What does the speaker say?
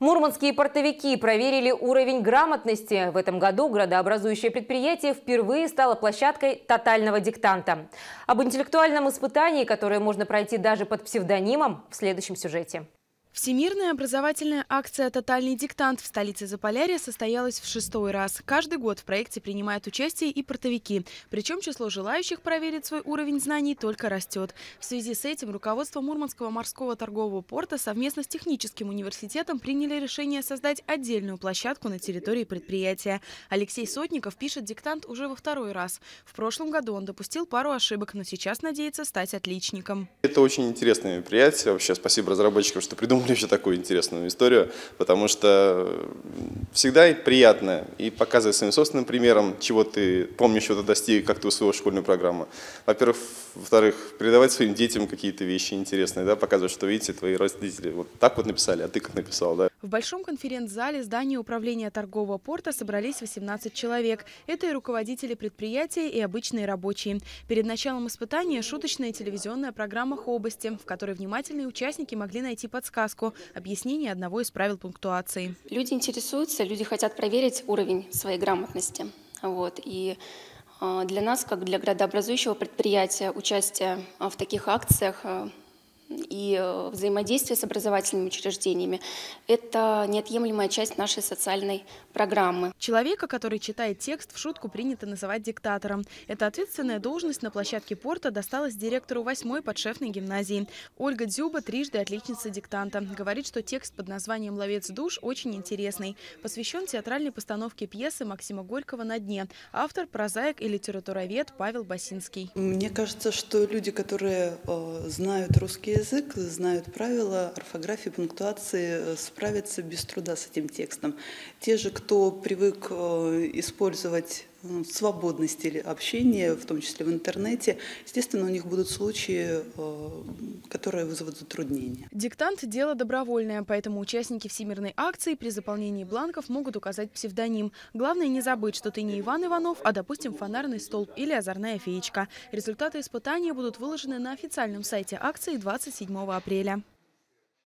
Мурманские портовики проверили уровень грамотности. В этом году градообразующее предприятие впервые стало площадкой тотального диктанта. Об интеллектуальном испытании, которое можно пройти даже под псевдонимом, в следующем сюжете. Всемирная образовательная акция «Тотальный диктант» в столице Заполярья состоялась в шестой раз. Каждый год в проекте принимают участие и портовики. Причем число желающих проверить свой уровень знаний только растет. В связи с этим руководство Мурманского морского торгового порта совместно с техническим университетом приняли решение создать отдельную площадку на территории предприятия. Алексей Сотников пишет диктант уже во второй раз. В прошлом году он допустил пару ошибок, но сейчас надеется стать отличником. Это очень интересное мероприятие. Вообще спасибо разработчикам, что придумали придумали вообще такую интересную историю, потому что всегда приятно и показывать своим собственным примером, чего ты помнишь, чего ты достиг, как ты усвоил школьную программу. Во-первых, во-вторых, передавать своим детям какие-то вещи интересные, да, показывать, что, видите, твои родители вот так вот написали, а ты как написал, да. В большом конференц-зале здания управления торгового порта собрались 18 человек. Это и руководители предприятия, и обычные рабочие. Перед началом испытания шуточная телевизионная программа «Хобости», в которой внимательные участники могли найти подсказку сказку, объяснение одного из правил пунктуации. Люди интересуются, люди хотят проверить уровень своей грамотности. Вот, и а, для нас, как для градообразующего предприятия, участие а, в таких акциях а, и э, взаимодействие с образовательными учреждениями – это неотъемлемая часть нашей социальной программы. Человека, который читает текст, в шутку принято называть диктатором. Эта ответственная должность на площадке порта досталась директору 8-й подшефной гимназии. Ольга Дзюба трижды отличница диктанта. Говорит, что текст под названием «Ловец душ» очень интересный. Посвящен театральной постановке пьесы Максима Горького «На дне». Автор – прозаик и литературовед Павел Басинский. Мне кажется, что люди, которые э, знают русский язык, знают правила орфографии, пунктуации, э, справятся без труда с этим текстом. Те же, кто привык э, использовать свободный стиль общения, в том числе в интернете, естественно, у них будут случаи, э, которые вызовут затруднения. Диктант – дело добровольное, поэтому участники всемирной акции при заполнении бланков могут указать псевдоним. Главное не забыть, что ты не Иван Иванов, а, допустим, фонарный столб или озорная феечка. Результаты испытания будут выложены на официальном сайте акции 27 апреля.